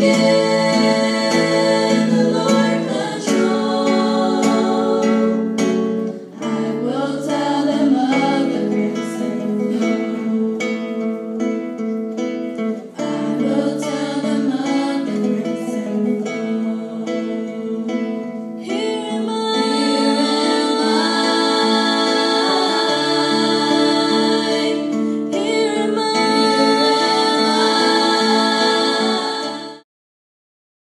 you.